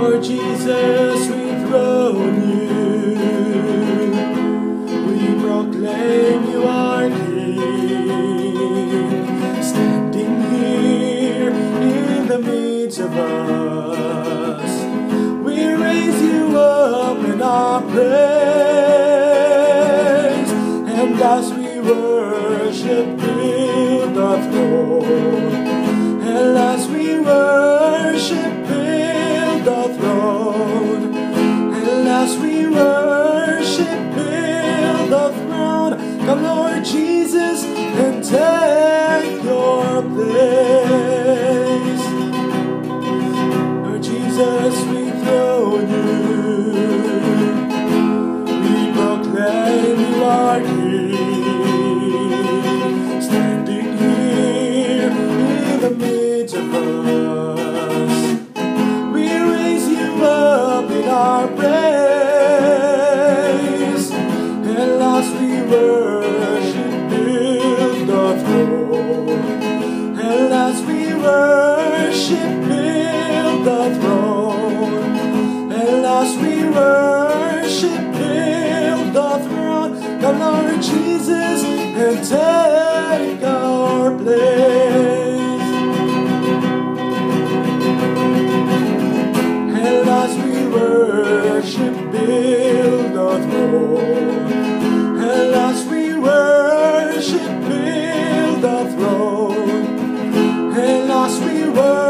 Lord Jesus, we throne you. We proclaim you are King, standing here in the midst of us. We raise you up in our praise, and as we worship you, the throne. Are standing here in the midst of us. We raise you up in our praise, and as we worship, build the throne. Lord Jesus, and take our place. And as we worship, build our throne. And as we worship, build our throne. And as we worship,